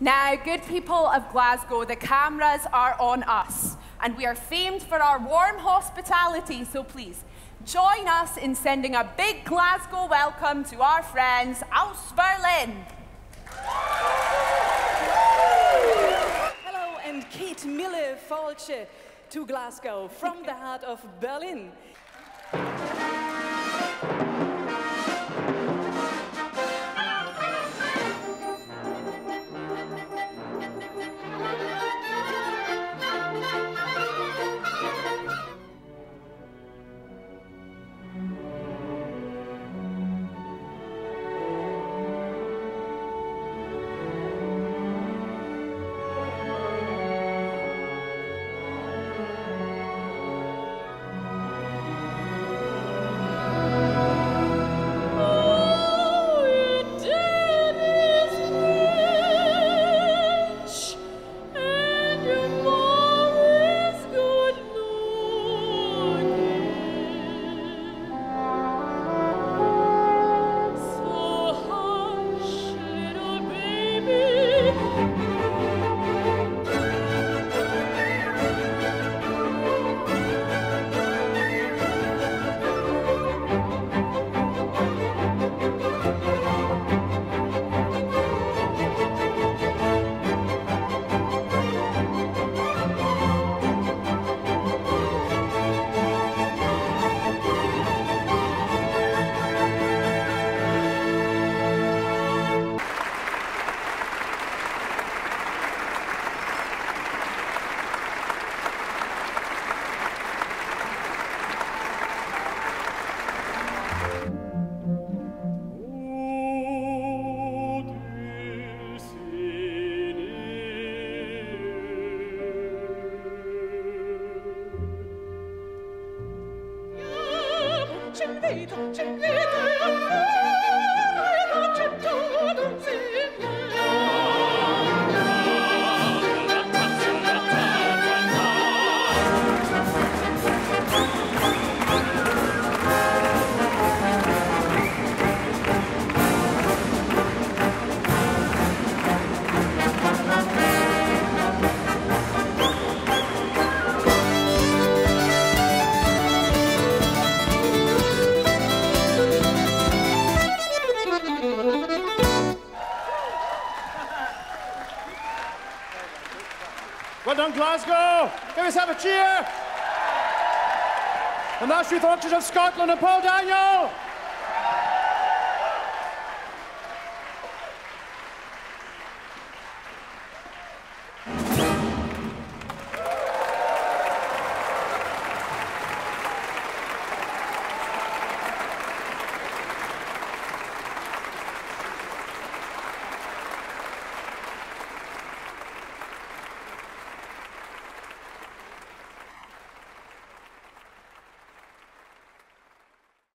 Now, good people of Glasgow, the cameras are on us, and we are famed for our warm hospitality, so please join us in sending a big Glasgow welcome to our friends aus Berlin. Hello and Kate Mille Falche to Glasgow from the heart of Berlin. vita, c'è vita, Well done, Glasgow. Give us have a cheer. And that's with Orchestra of Scotland and Paul Daniel.